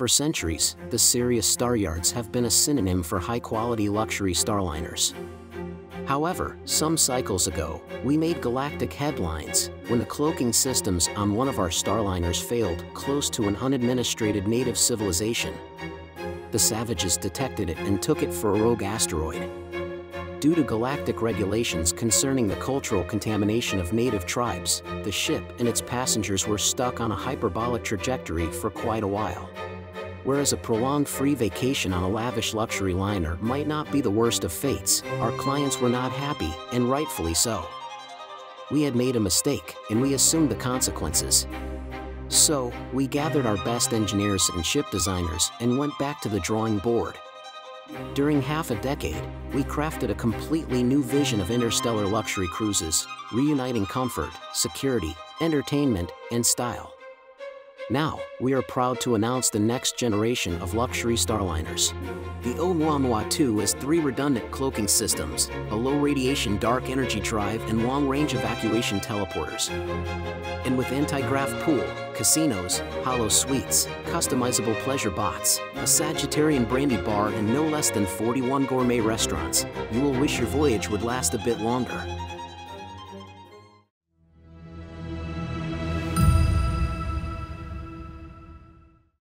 For centuries, the Sirius Staryards have been a synonym for high-quality luxury starliners. However, some cycles ago, we made galactic headlines when the cloaking systems on one of our starliners failed close to an unadministrated native civilization. The savages detected it and took it for a rogue asteroid. Due to galactic regulations concerning the cultural contamination of native tribes, the ship and its passengers were stuck on a hyperbolic trajectory for quite a while. Whereas a prolonged free vacation on a lavish luxury liner might not be the worst of fates, our clients were not happy, and rightfully so. We had made a mistake, and we assumed the consequences. So, we gathered our best engineers and ship designers and went back to the drawing board. During half a decade, we crafted a completely new vision of interstellar luxury cruises, reuniting comfort, security, entertainment, and style. Now, we are proud to announce the next generation of luxury starliners. The Oumuamua 2 has three redundant cloaking systems, a low-radiation dark energy drive and long-range evacuation teleporters. And with anti-grav pool, casinos, hollow suites, customizable pleasure bots, a Sagittarian brandy bar and no less than 41 gourmet restaurants, you will wish your voyage would last a bit longer.